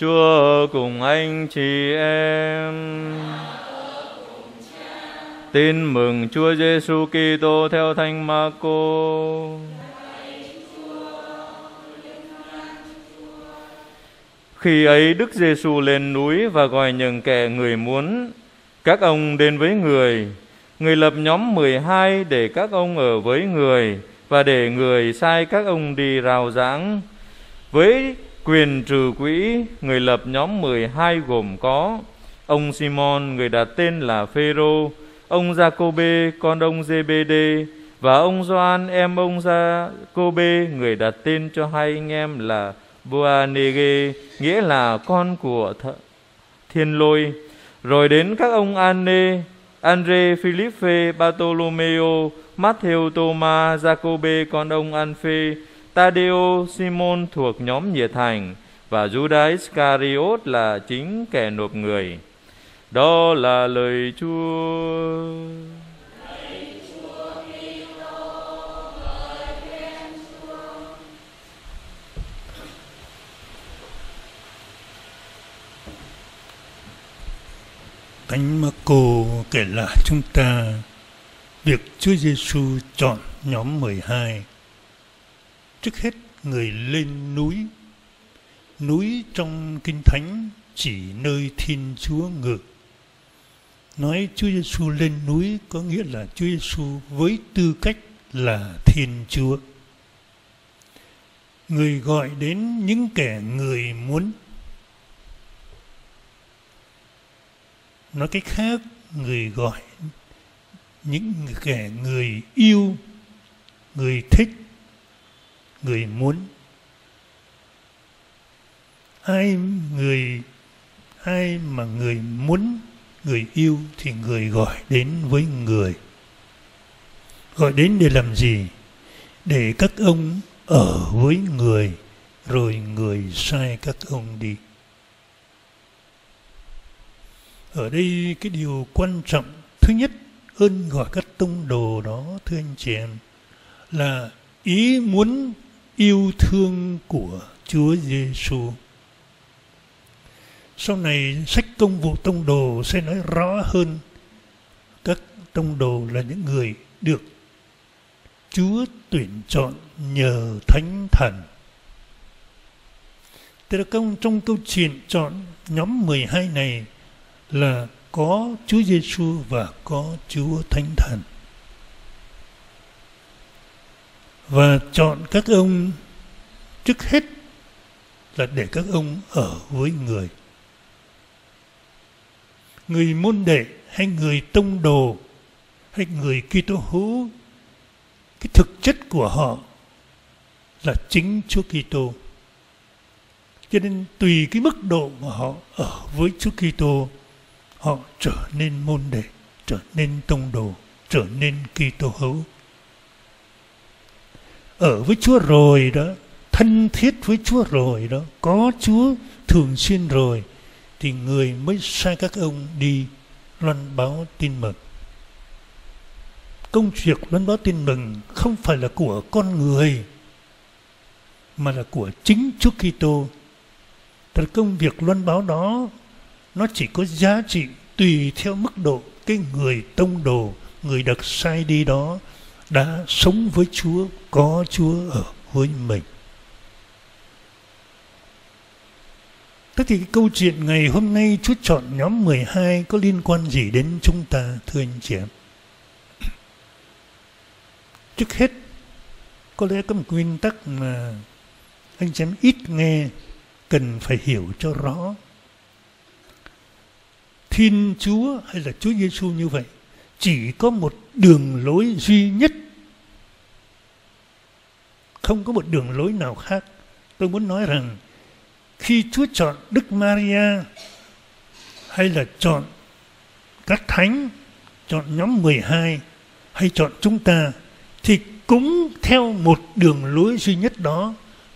Chúa cùng anh chị em. Tin mừng Chúa Giêsu Kitô theo Thánh Marco. Khi ấy Đức Giêsu lên núi và gọi những kẻ người muốn, các ông đến với người. Người lập nhóm 12 để các ông ở với người và để người sai các ông đi rào giảng. Với quyền trừ quỹ, người lập nhóm 12 gồm có ông Simon, người đặt tên là Phêrô, ông Giacôbê, con ông Zebede và ông Gioan em ông Giacôbê, người đặt tên cho hai anh em là Boanege nghĩa là con của th- thiên lôi. Rồi đến các ông Anne, Andre, Philippe, Bartolomeo, Matthew, Thomas, Jacobe, con ông Anphe, Tadeo, Simon thuộc nhóm nhiệt thành và Judas Iscariot là chính kẻ nộp người. Đó là lời Chúa. Thánh Marco kể lại chúng ta việc Chúa Giêsu chọn nhóm 12. Trước hết, người lên núi. Núi trong Kinh Thánh chỉ nơi Thiên Chúa ngự. Nói Chúa Giêsu lên núi có nghĩa là Chúa Giêsu với tư cách là Thiên Chúa. Người gọi đến những kẻ người muốn nói cách khác, người gọi những kẻ người yêu, người thích người muốn. Ai người, ai mà người muốn, người yêu thì người gọi đến với người. Gọi đến để làm gì? Để các ông ở với người, rồi người sai các ông đi. Ở đây cái điều quan trọng, thứ nhất, ơn gọi các tông đồ đó, thưa anh chị em, là ý muốn yêu thương của Chúa Giêsu. Sau này, sách công vụ tông đồ sẽ nói rõ hơn các tông đồ là những người được Chúa tuyển chọn nhờ Thánh Thần. Thế là công, trong câu chuyện chọn nhóm 12 này là có Chúa Giêsu và có Chúa Thánh Thần. Và chọn các ông trước hết là để các ông ở với người. Người môn đệ hay người tông đồ hay người Kitô hữu cái thực chất của họ là chính Chúa Kitô. Cho nên tùy cái mức độ mà họ ở với Chúa Kitô họ trở nên môn đệ, trở nên tông đồ, trở nên Kitô hữu. Ở với Chúa rồi đó, thân thiết với Chúa rồi đó, có Chúa thường xuyên rồi, thì người mới sai các ông đi loan báo tin mừng. Công việc loan báo tin mừng không phải là của con người, mà là của chính Chúa Kitô. Thật công việc loan báo đó nó chỉ có giá trị tùy theo mức độ cái người tông đồ, người được sai đi đó đã sống với Chúa, có Chúa ở với mình. Thế thì cái câu chuyện ngày hôm nay Chúa chọn nhóm 12 có liên quan gì đến chúng ta thưa anh chị em? Trước hết có lẽ có một nguyên tắc mà anh chị em ít nghe cần phải hiểu cho rõ Thiên Chúa hay là Chúa Giêsu như vậy chỉ có một đường lối duy nhất không có một đường lối nào khác. Tôi muốn nói rằng khi Chúa chọn Đức Maria hay là chọn các thánh chọn nhóm 12 hay chọn chúng ta thì cũng theo một đường lối duy nhất đó.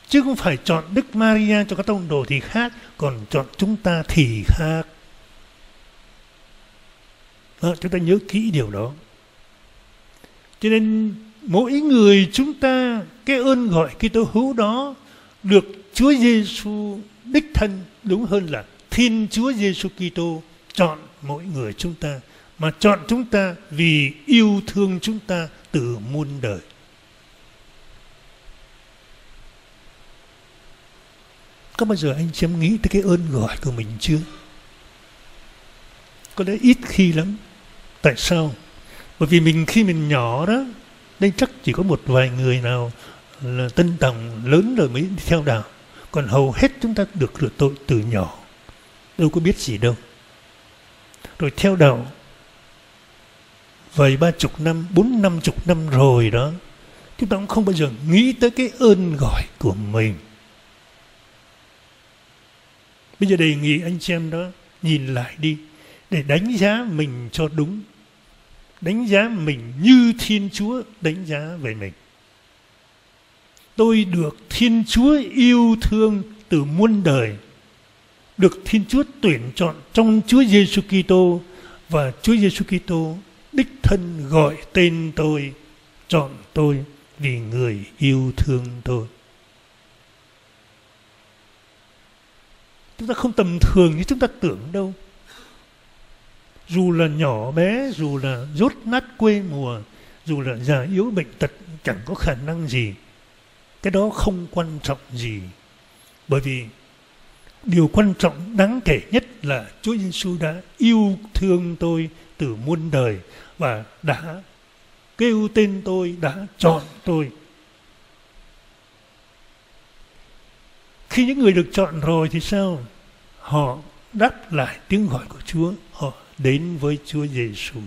Chứ không phải chọn Đức Maria cho các tông đồ thì khác còn chọn chúng ta thì khác. Đó, chúng ta nhớ kỹ điều đó. Cho nên mỗi người chúng ta cái ơn gọi Kitô hữu đó được Chúa Giêsu đích thân đúng hơn là Thiên Chúa Giêsu Kitô chọn mỗi người chúng ta mà chọn chúng ta vì yêu thương chúng ta từ muôn đời. Có bao giờ anh chị em nghĩ tới cái ơn gọi của mình chưa? Có lẽ ít khi lắm. Tại sao? Bởi vì mình khi mình nhỏ đó, nên chắc chỉ có một vài người nào là tân tòng lớn rồi mới đi theo đạo. Còn hầu hết chúng ta được rửa tội từ nhỏ. Đâu có biết gì đâu. Rồi theo đạo vài ba chục năm, bốn năm chục năm rồi đó, chúng ta cũng không bao giờ nghĩ tới cái ơn gọi của mình. Bây giờ đề nghị anh chị em đó nhìn lại đi để đánh giá mình cho đúng. Đánh giá mình như Thiên Chúa đánh giá về mình. Tôi được Thiên Chúa yêu thương từ muôn đời. Được Thiên Chúa tuyển chọn trong Chúa Giêsu Kitô và Chúa Giêsu Kitô đích thân gọi tên tôi, chọn tôi vì người yêu thương tôi. Chúng ta không tầm thường như chúng ta tưởng đâu. Dù là nhỏ bé, dù là rốt nát quê mùa, dù là già yếu bệnh tật chẳng có khả năng gì. Cái đó không quan trọng gì. Bởi vì điều quan trọng đáng kể nhất là Chúa Giêsu đã yêu thương tôi từ muôn đời và đã kêu tên tôi, đã chọn tôi. Khi những người được chọn rồi thì sao? Họ đáp lại tiếng gọi của Chúa, đến với Chúa Giêsu.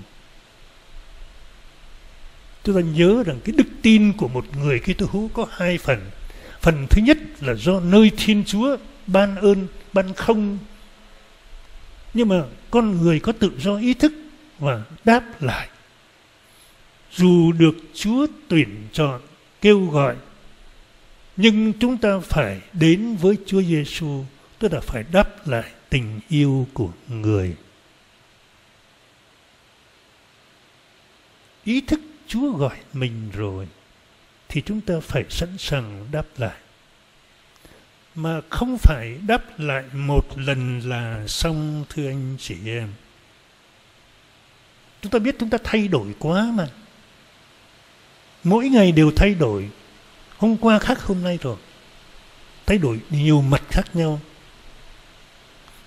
Chúng ta nhớ rằng cái đức tin của một người Kitô hữu có hai phần. Phần thứ nhất là do nơi Thiên Chúa ban ơn, ban không. Nhưng mà con người có tự do ý thức và đáp lại. Dù được Chúa tuyển chọn, kêu gọi, nhưng chúng ta phải đến với Chúa Giêsu, tức là phải đáp lại tình yêu của người. Ý thức Chúa gọi mình rồi, thì chúng ta phải sẵn sàng đáp lại. Mà không phải đáp lại một lần là xong, thưa anh chị em. Chúng ta biết chúng ta thay đổi quá mà. Mỗi ngày đều thay đổi. Hôm qua khác hôm nay rồi. Thay đổi nhiều mặt khác nhau.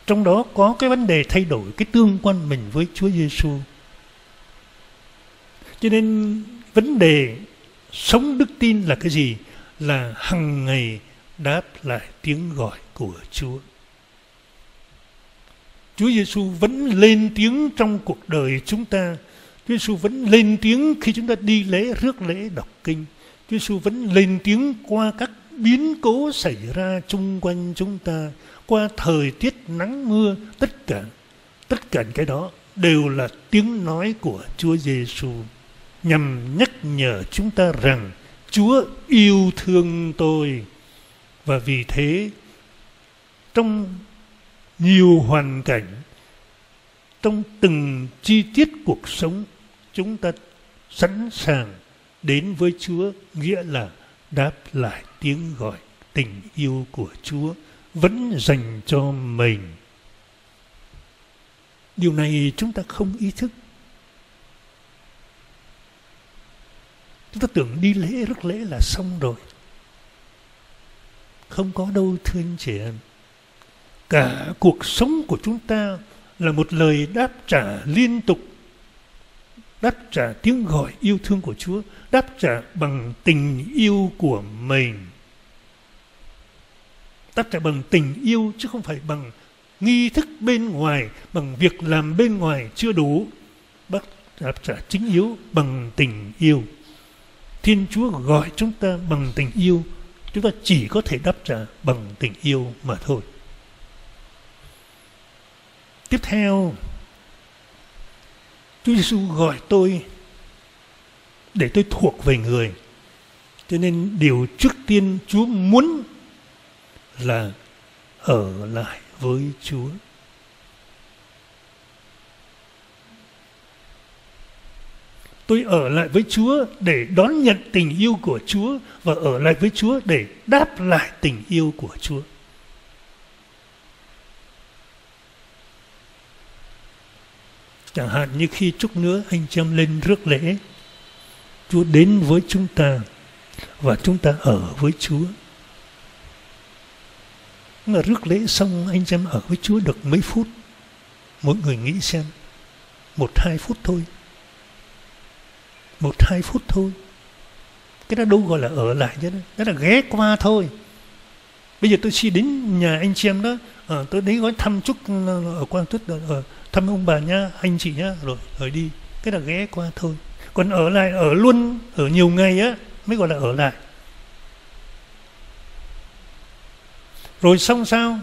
Trong đó có cái vấn đề thay đổi cái tương quan mình với Chúa Giêsu. Cho nên vấn đề sống đức tin là cái gì? Là hằng ngày đáp lại tiếng gọi của Chúa. Chúa Giêsu vẫn lên tiếng trong cuộc đời chúng ta. Chúa Giêsu vẫn lên tiếng khi chúng ta đi lễ rước lễ đọc kinh. Chúa Giêsu vẫn lên tiếng qua các biến cố xảy ra chung quanh chúng ta, qua thời tiết nắng mưa, tất cả tất cả cái đó đều là tiếng nói của Chúa Giêsu nhằm nhắc nhở chúng ta rằng Chúa yêu thương tôi và vì thế, trong nhiều hoàn cảnh, trong từng chi tiết cuộc sống, chúng ta sẵn sàng đến với Chúa, nghĩa là đáp lại tiếng gọi tình yêu của Chúa vẫn dành cho mình. Điều này chúng ta không ý thức. Chúng ta tưởng đi lễ, rước lễ là xong rồi. Không có đâu, thưa anh chị em. Cả cuộc sống của chúng ta là một lời đáp trả liên tục, đáp trả tiếng gọi yêu thương của Chúa, đáp trả bằng tình yêu của mình. Đáp trả bằng tình yêu chứ không phải bằng nghi thức bên ngoài, bằng việc làm bên ngoài chưa đủ. Bác đáp trả chính yếu bằng tình yêu. Thiên Chúa gọi chúng ta bằng tình yêu chúng ta chỉ có thể đáp trả bằng tình yêu mà thôi Tiếp theo, Chúa Giêsu gọi tôi để tôi thuộc về người. Cho nên điều trước tiên Chúa muốn là ở lại với Chúa. tôi ở lại với Chúa để đón nhận tình yêu của Chúa và ở lại với Chúa để đáp lại tình yêu của Chúa. Chẳng hạn như khi chút nữa anh em lên rước lễ, Chúa đến với chúng ta và chúng ta ở với Chúa. Mà rước lễ xong anh em ở với Chúa được mấy phút, mỗi người nghĩ xem, một hai phút thôi một hai phút thôi. Cái đó đâu gọi là ở lại chứ, đó là ghé qua thôi. Bây giờ tôi xin đến nhà anh chị em đó, à, tôi đến gói thăm chúc ờ, ở Quang Tuyết, ở ờ, thăm ông bà nha, anh chị nhá, rồi rồi đi. Cái là ghé qua thôi. Còn ở lại, ở luôn, ở nhiều ngày á, mới gọi là ở lại. Rồi xong sao?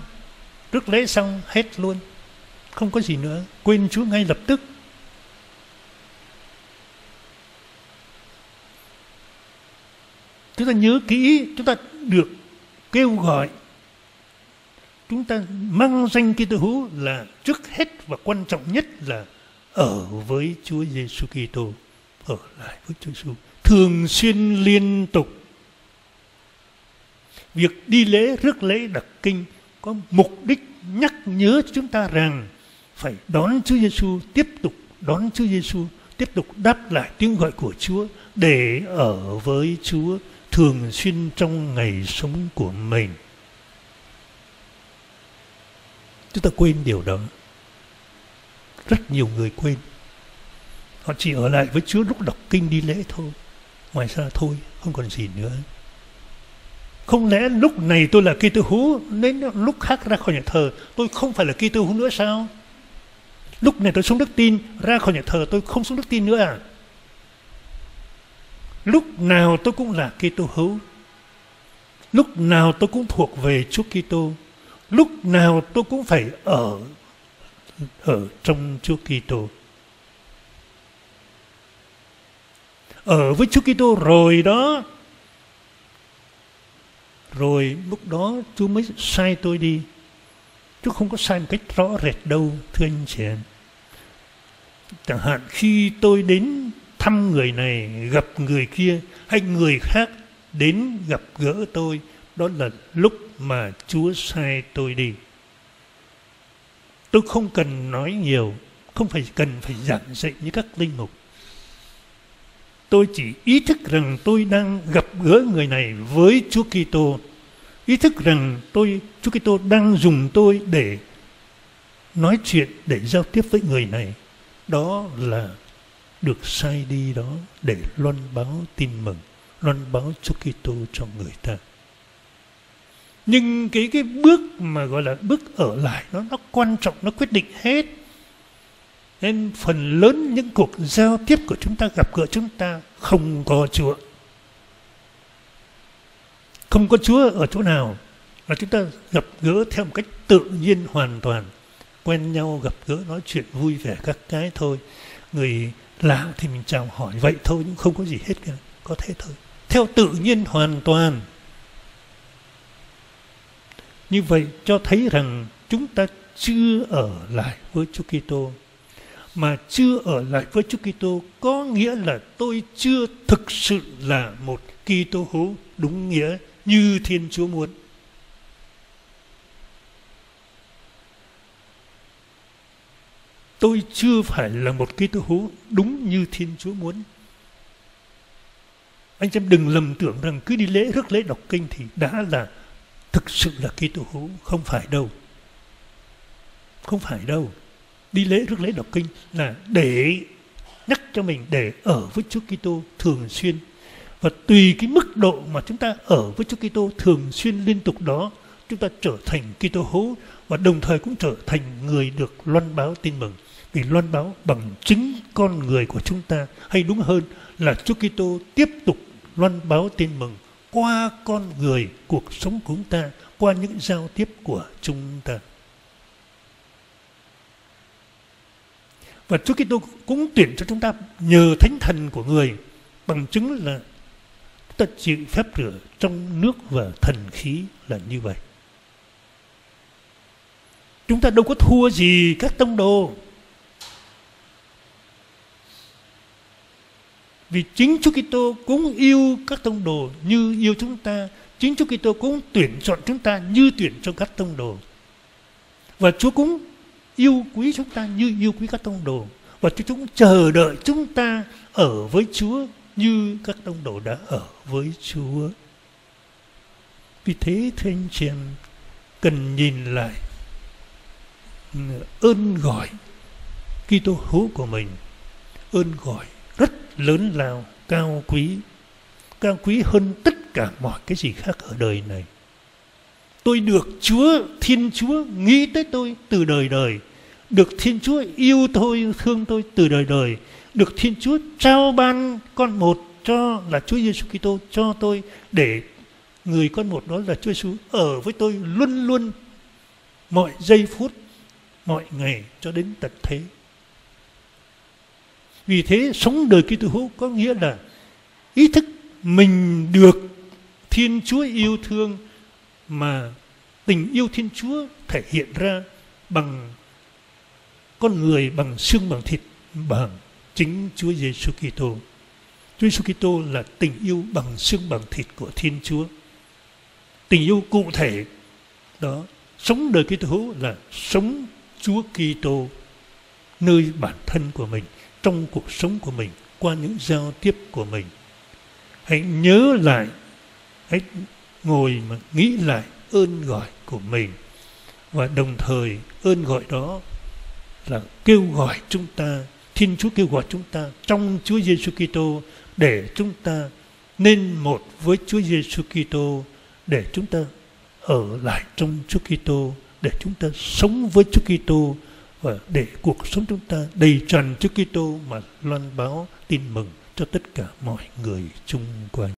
Rước lễ xong hết luôn. Không có gì nữa. Quên Chúa ngay lập tức. Chúng ta nhớ kỹ, chúng ta được kêu gọi. Chúng ta mang danh Kitô hữu là trước hết và quan trọng nhất là ở với Chúa Giêsu Kitô, ở lại với Chúa Giêsu, thường xuyên liên tục. Việc đi lễ rước lễ đặc kinh có mục đích nhắc nhớ chúng ta rằng phải đón Chúa Giêsu, tiếp tục đón Chúa Giêsu, tiếp tục đáp lại tiếng gọi của Chúa để ở với Chúa thường xuyên trong ngày sống của mình. Chúng ta quên điều đó. Rất nhiều người quên. Họ chỉ ở lại với Chúa lúc đọc kinh đi lễ thôi. Ngoài ra thôi, không còn gì nữa. Không lẽ lúc này tôi là Kitô hữu đến lúc khác ra khỏi nhà thờ tôi không phải là Kitô hữu nữa sao? Lúc này tôi sống đức tin ra khỏi nhà thờ tôi không sống đức tin nữa à? Lúc nào tôi cũng là Kitô hữu. Lúc nào tôi cũng thuộc về Chúa Kitô. Lúc nào tôi cũng phải ở ở trong Chúa Kitô. Ở với Chúa Kitô rồi đó. Rồi lúc đó Chúa mới sai tôi đi. Chúa không có sai một cách rõ rệt đâu, thưa anh chị em. Chẳng hạn khi tôi đến thăm người này, gặp người kia hay người khác đến gặp gỡ tôi, đó là lúc mà Chúa sai tôi đi. Tôi không cần nói nhiều, không phải cần phải giảng dạy như các linh mục. Tôi chỉ ý thức rằng tôi đang gặp gỡ người này với Chúa Kitô. Ý thức rằng tôi Chúa Kitô đang dùng tôi để nói chuyện, để giao tiếp với người này. Đó là được sai đi đó để loan báo tin mừng, loan báo Chúa Kitô cho người ta. Nhưng cái cái bước mà gọi là bước ở lại nó nó quan trọng, nó quyết định hết. Nên phần lớn những cuộc giao tiếp của chúng ta gặp gỡ chúng ta không có Chúa. Không có Chúa ở chỗ nào là chúng ta gặp gỡ theo một cách tự nhiên hoàn toàn. Quen nhau, gặp gỡ, nói chuyện vui vẻ các cái thôi. Người lạ thì mình chào hỏi, vậy thôi, nhưng không có gì hết cả, có thế thôi. Theo tự nhiên hoàn toàn. Như vậy cho thấy rằng chúng ta chưa ở lại với Chúa Kitô. Mà chưa ở lại với Chúa Kitô có nghĩa là tôi chưa thực sự là một Kitô hữu, đúng nghĩa như Thiên Chúa muốn. Tôi chưa phải là một Kitô hữu đúng như Thiên Chúa muốn. Anh em đừng lầm tưởng rằng cứ đi lễ rước lễ đọc kinh thì đã là thực sự là Kitô hữu, không phải đâu. Không phải đâu. Đi lễ rước lễ đọc kinh là để nhắc cho mình để ở với Chúa Kitô thường xuyên và tùy cái mức độ mà chúng ta ở với Chúa Kitô thường xuyên liên tục đó, chúng ta trở thành Kitô hữu và đồng thời cũng trở thành người được loan báo tin mừng vì loan báo bằng chính con người của chúng ta, hay đúng hơn là Chúa Kitô tiếp tục loan báo tin mừng qua con người cuộc sống của chúng ta, qua những giao tiếp của chúng ta. Và Chúa Kitô cũng tuyển cho chúng ta nhờ thánh thần của người, bằng chứng là ta chịu phép rửa trong nước và thần khí là như vậy. Chúng ta đâu có thua gì các tông đồ. Vì chính Chúa Kitô cũng yêu các tông đồ như yêu chúng ta. Chính Chúa Kitô cũng tuyển chọn chúng ta như tuyển cho các tông đồ. Và Chúa cũng yêu quý chúng ta như yêu quý các tông đồ. và chúa cũng chờ đợi chúng ta ở với Chúa như các tông đồ đã ở với Chúa. Vì thế thưa anh chị em cần nhìn lại ơn gọi Kitô hữu của mình, ơn gọi lớn lao, cao quý, cao quý hơn tất cả mọi cái gì khác ở đời này. Tôi được Chúa, Thiên Chúa nghĩ tới tôi từ đời đời, được Thiên Chúa yêu tôi, thương tôi từ đời đời, được Thiên Chúa trao ban con một cho là Chúa Giêsu Kitô cho tôi để người con một đó là Chúa Giêsu ở với tôi luôn luôn mọi giây phút, mọi ngày cho đến tận thế. Vì thế sống đời Kitô hữu có nghĩa là ý thức mình được Thiên Chúa yêu thương mà tình yêu Thiên Chúa thể hiện ra bằng con người bằng xương bằng thịt bằng chính Chúa Giêsu Kitô. Chúa Giêsu Kitô là tình yêu bằng xương bằng thịt của Thiên Chúa. Tình yêu cụ thể đó, sống đời Kitô hữu là sống Chúa Kitô nơi bản thân của mình, trong cuộc sống của mình, qua những giao tiếp của mình. Hãy nhớ lại, hãy ngồi mà nghĩ lại ơn gọi của mình và đồng thời ơn gọi đó là kêu gọi chúng ta Thiên Chúa kêu gọi chúng ta trong Chúa Giêsu Kitô để chúng ta nên một với Chúa Giêsu Kitô để chúng ta ở lại trong Chúa Kitô để chúng ta sống với Chúa Kitô và để cuộc sống chúng ta đầy tràn Chúa Kitô mà loan báo tin mừng cho tất cả mọi người chung quanh.